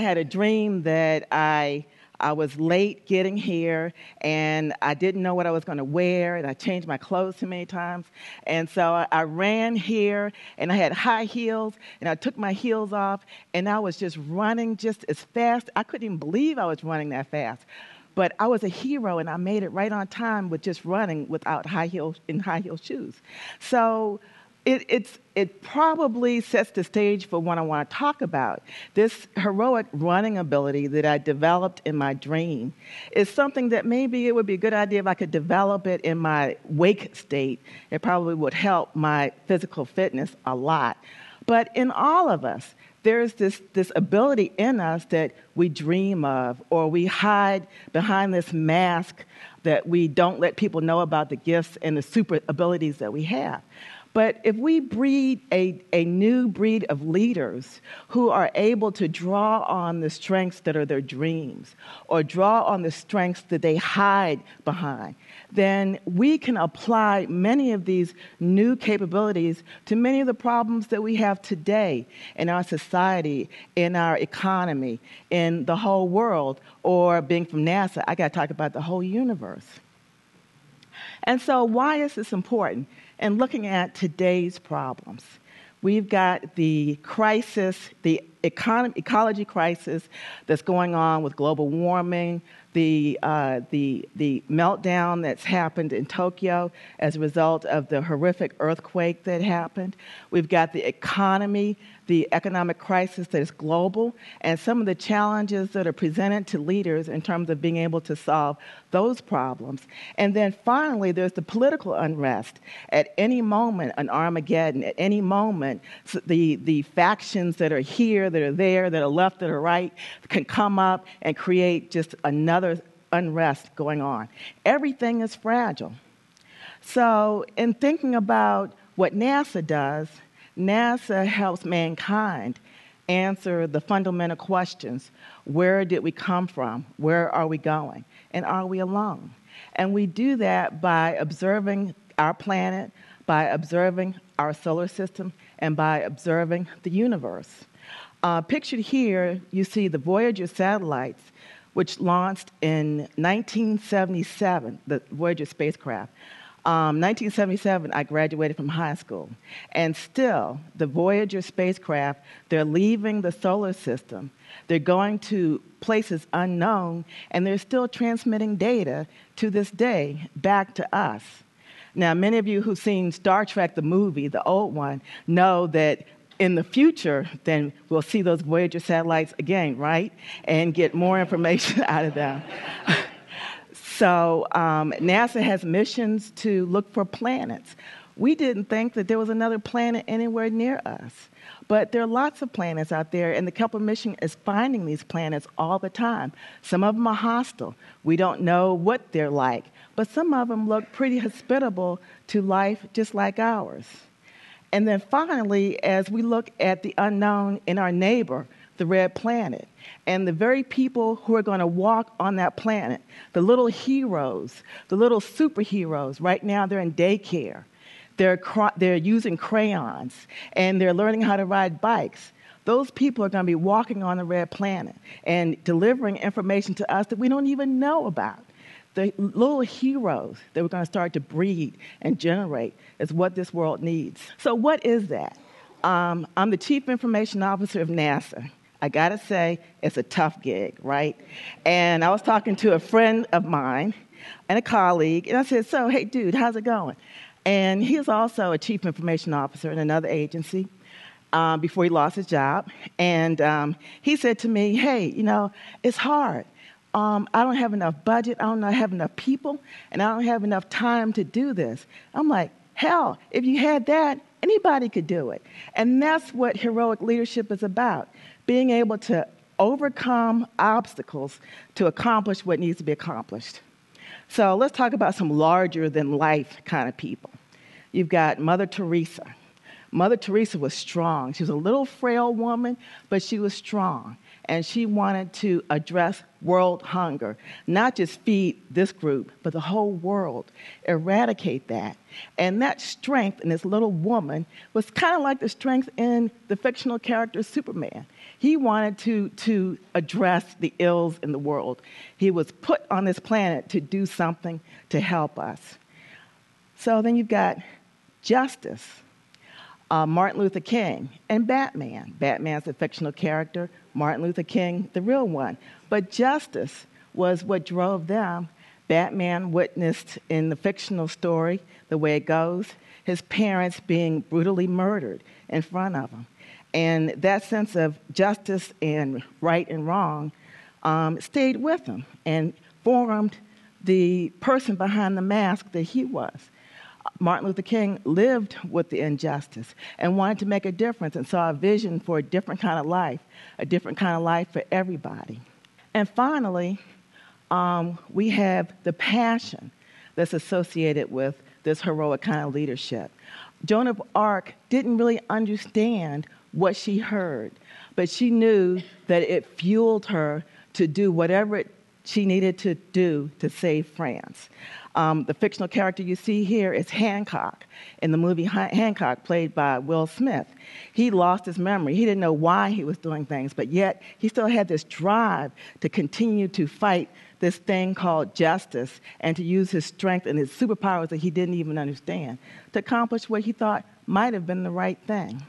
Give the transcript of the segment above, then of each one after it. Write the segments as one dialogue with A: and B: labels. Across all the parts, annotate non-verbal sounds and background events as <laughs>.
A: I had a dream that I I was late getting here and I didn't know what I was going to wear and I changed my clothes too many times. And so I, I, ran here and I had high heels and I took my heels off and I was just running just as fast. I couldn't even believe I was running that fast. But I was a hero and I made it right on time with just running without high heels in high heel shoes. So it, it probably sets the stage for what I want to talk about. This heroic running ability that I developed in my dream is something that maybe it would be a good idea if I could develop it in my wake state. It probably would help my physical fitness a lot. But in all of us, there's this, this ability in us that we dream of, or we hide behind this mask that we don't let people know about the gifts and the super abilities that we have. But if we breed a, a new breed of leaders who are able to draw on the strengths that are their dreams or draw on the strengths that they hide behind, then we can apply many of these new capabilities to many of the problems that we have today in our society, in our economy, in the whole world, or being from NASA, I got to talk about the whole universe. And so, why is this important? And looking at today's problems. We've got the crisis, the econ- ecology crisis that's going on with global warming, the, uh, the, the meltdown that's happened in Tokyo as a result of the horrific earthquake that happened. We've got the economy, the economic crisis that is global, and some of the challenges that are presented to leaders in terms of being able to solve those problems. And then finally, there's the political unrest. At any moment, an Armageddon, at any moment, the, the factions that are here, that are there, that are left, that are right, can come up and create just another unrest going on. Everything is fragile. So, in thinking about what NASA does, NASA helps mankind answer the fundamental questions where did we come from? Where are we going? And are we alone? And we do that by observing our planet, by observing our solar system, and by observing the universe. Uh, pictured here, you see the Voyager satellites which launched in 1977, the Voyager spacecraft. Um, 1977, I graduated from high school. And still, the Voyager spacecraft, they're leaving the solar system. They're going to places unknown, and they're still transmitting data to this day back to us. Now, many of you who've seen Star Trek, the movie, the old one, know that in the future, then we'll see those Voyager satellites again, right? And get more information <laughs> out of them. so, um, NASA has missions to look for planets. We didn't think that there was another planet anywhere near us. But there are lots of planets out there, and the Kepler mission is finding these planets all the time. Some of them are hostile. We don't know what they're like, but some of them look pretty hospitable to life just like ours. And then finally, as we look at the unknown in our neighbor, the red planet, and the very people who are going to walk on that planet, the little heroes, the little superheroes, right now they're in daycare. They're, they're using crayons and they're learning how to ride bikes. Those people are going to be walking on the red planet and delivering information to us that we don't even know about the little heroes that we're going to start to breed and generate is what this world needs. So, what is that? Um, I'm the chief information officer of NASA. I gotta say, it's a tough gig, right? And I was talking to a friend of mine and a colleague, and I said, So, hey, dude, how's it going? And he was also a chief information officer in another agency. Um, before he lost his job. And um, he said to me, Hey, you know, it's hard um, I don't have enough budget, I don't have enough people, and I don't have enough time to do this. I'm like, hell, if you had that, anybody could do it. And that's what heroic leadership is about being able to overcome obstacles to accomplish what needs to be accomplished. So let's talk about some larger than life kind of people. You've got Mother Teresa. Mother Teresa was strong. She was a little frail woman, but she was strong. And she wanted to address world hunger, not just feed this group, but the whole world, eradicate that. And that strength in this little woman was kind of like the strength in the fictional character Superman. He wanted to, to address the ills in the world. He was put on this planet to do something to help us. So then you've got justice. Uh, Martin Luther King and Batman. Batman's a fictional character, Martin Luther King, the real one. But justice was what drove them. Batman witnessed in the fictional story, the way it goes, his parents being brutally murdered in front of him. And that sense of justice and right and wrong um, stayed with him and formed the person behind the mask that he was. Martin Luther King lived with the injustice and wanted to make a difference and saw a vision for a different kind of life, a different kind of life for everybody. And finally, um, we have the passion that's associated with this heroic kind of leadership. Joan of Arc didn't really understand what she heard, but she knew that it fueled her to do whatever it, she needed to do to save France. Um, the fictional character you see here is Hancock in the movie Hancock, played by Will Smith. He lost his memory. He didn't know why he was doing things, but yet he still had this drive to continue to fight this thing called justice and to use his strength and his superpowers that he didn't even understand to accomplish what he thought might have been the right thing.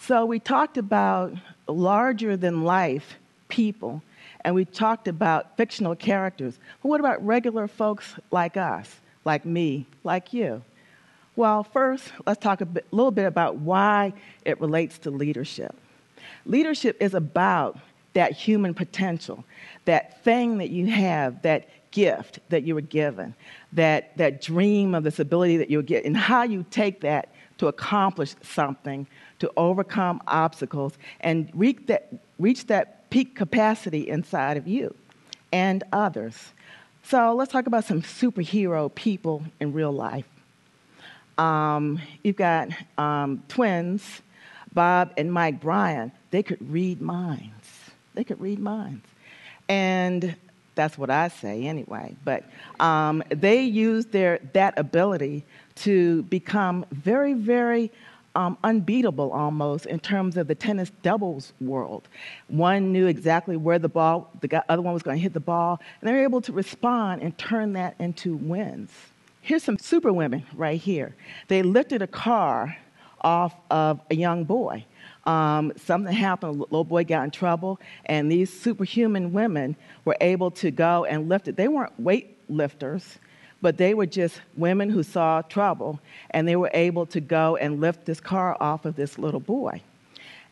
A: So we talked about larger than life people and we talked about fictional characters. But what about regular folks like us, like me, like you? Well, first, let's talk a bit, little bit about why it relates to leadership. Leadership is about that human potential, that thing that you have, that gift that you were given, that, that dream of this ability that you'll get, and how you take that to accomplish something, to overcome obstacles, and reach that, reach that peak capacity inside of you and others. So let's talk about some superhero people in real life. Um, you've got um, twins, Bob and Mike Bryan. They could read minds. They could read minds. And that's what I say anyway. But um, they use their, that ability to become very, very um, unbeatable almost in terms of the tennis doubles world. One knew exactly where the ball, the other one was going to hit the ball, and they were able to respond and turn that into wins. Here's some super women right here. They lifted a car off of a young boy. Um, something happened, a little boy got in trouble, and these superhuman women were able to go and lift it. They weren't weight lifters, but they were just women who saw trouble and they were able to go and lift this car off of this little boy.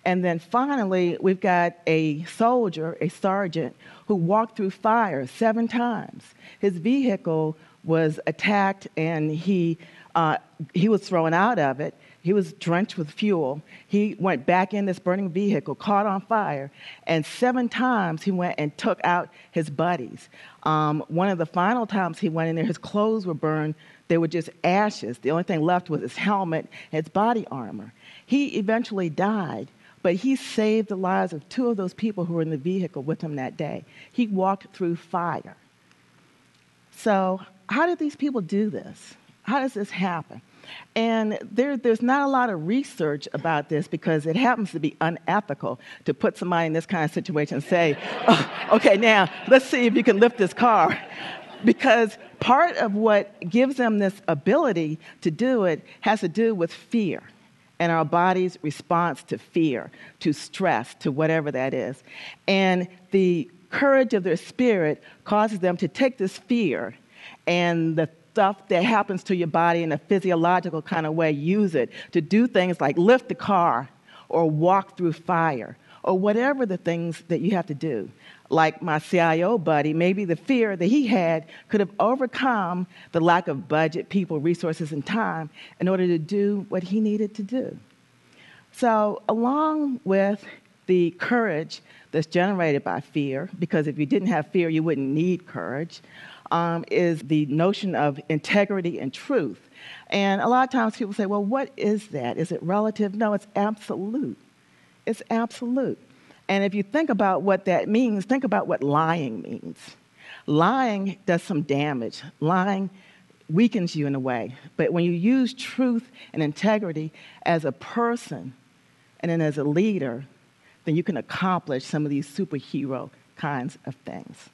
A: And then finally, we've got a soldier, a sergeant, who walked through fire seven times. His vehicle was attacked and he, uh, he was thrown out of it. He was drenched with fuel. He went back in this burning vehicle, caught on fire, and seven times he went and took out his buddies. Um, one of the final times he went in there, his clothes were burned. They were just ashes. The only thing left was his helmet and his body armor. He eventually died, but he saved the lives of two of those people who were in the vehicle with him that day. He walked through fire. So, how did these people do this? How does this happen? And there, there's not a lot of research about this because it happens to be unethical to put somebody in this kind of situation and say, <laughs> oh, okay, now let's see if you can lift this car. Because part of what gives them this ability to do it has to do with fear and our body's response to fear, to stress, to whatever that is. And the courage of their spirit causes them to take this fear and the stuff that happens to your body in a physiological kind of way, use it to do things like lift the car or walk through fire or whatever the things that you have to do. Like my CIO buddy, maybe the fear that he had could have overcome the lack of budget, people, resources, and time in order to do what he needed to do. So, along with the courage that's generated by fear, because if you didn't have fear, you wouldn't need courage, um, is the notion of integrity and truth. And a lot of times people say, well, what is that? Is it relative? No, it's absolute. It's absolute. And if you think about what that means, think about what lying means. Lying does some damage. Lying weakens you in a way. But when you use truth and integrity as a person and then as a leader, then you can accomplish some of these superhero kinds of things.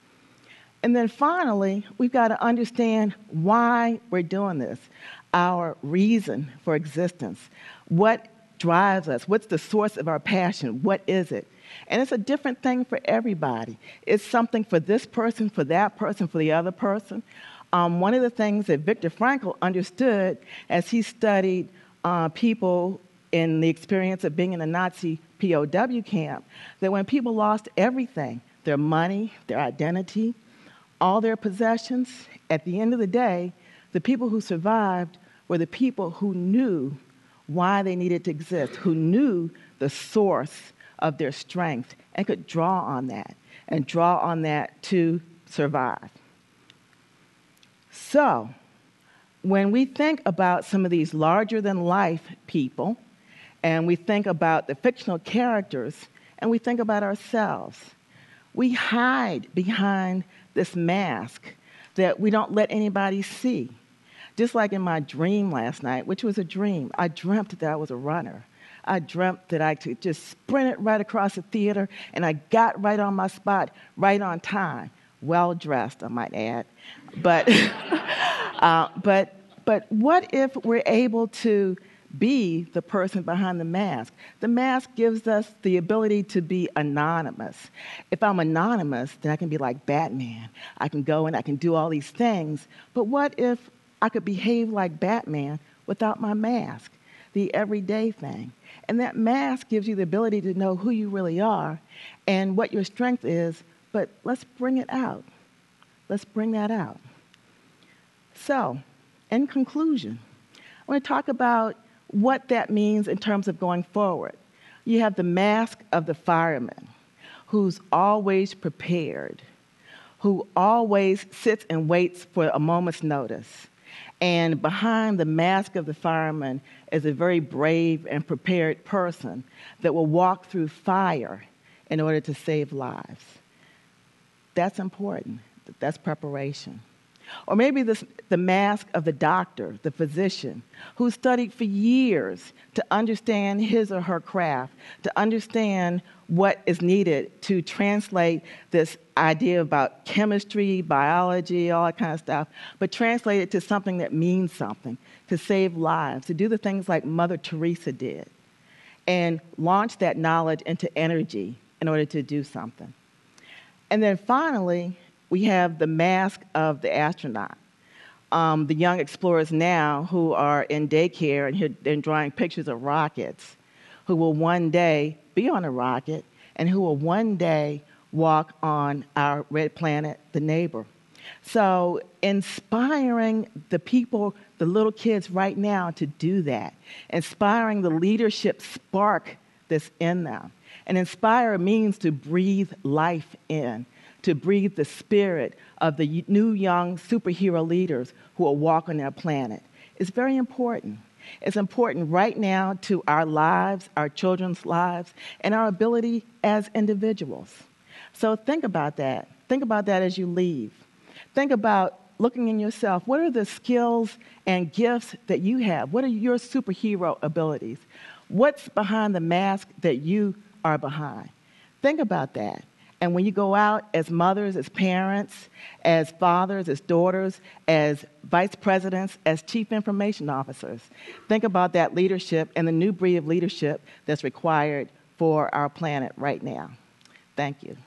A: And then finally, we've got to understand why we're doing this, our reason for existence. What drives us? What's the source of our passion? What is it? And it's a different thing for everybody. It's something for this person, for that person, for the other person. Um, one of the things that Viktor Frankl understood as he studied uh, people in the experience of being in a Nazi POW camp, that when people lost everything, their money, their identity, all their possessions, at the end of the day, the people who survived were the people who knew why they needed to exist, who knew the source of their strength and could draw on that and draw on that to survive. So, when we think about some of these larger than life people, and we think about the fictional characters, and we think about ourselves, we hide behind this mask that we don't let anybody see. Just like in my dream last night, which was a dream, I dreamt that I was a runner. I dreamt that I could just sprint it right across the theater, and I got right on my spot, right on time. Well dressed, I might add. But, <laughs> uh, but, but what if we're able to be the person behind the mask? The mask gives us the ability to be anonymous. If I'm anonymous, then I can be like Batman. I can go and I can do all these things. But what if I could behave like Batman without my mask? The everyday thing. And that mask gives you the ability to know who you really are and what your strength is, but let's bring it out. Let's bring that out. So, in conclusion, I want to talk about what that means in terms of going forward. You have the mask of the fireman who's always prepared, who always sits and waits for a moment's notice. And behind the mask of the fireman is a very brave and prepared person that will walk through fire in order to save lives. That's important. That's preparation. Or maybe this, the mask of the doctor, the physician, who studied for years to understand his or her craft, to understand what is needed to translate this idea about chemistry, biology, all that kind of stuff, but translate it to something that means something, to save lives, to do the things like Mother Teresa did, and launch that knowledge into energy in order to do something. And then finally, we have the mask of the astronaut. Um, the young explorers now who are in daycare and, and drawing pictures of rockets, who will one day be on a rocket and who will one day walk on our red planet, the neighbor. So, inspiring the people, the little kids right now to do that, inspiring the leadership spark that's in them. And inspire means to breathe life in to breathe the spirit of the new young superhero leaders who will walk on their planet. It's very important. It's important right now to our lives, our children's lives, and our ability as individuals. So think about that. Think about that as you leave. Think about looking in yourself. What are the skills and gifts that you have? What are your superhero abilities? What's behind the mask that you are behind? Think about that. And when you go out as mothers, as parents, as fathers, as daughters, as vice presidents, as chief information officers, think about that leadership and the new breed of leadership that's required for our planet right now. Thank you.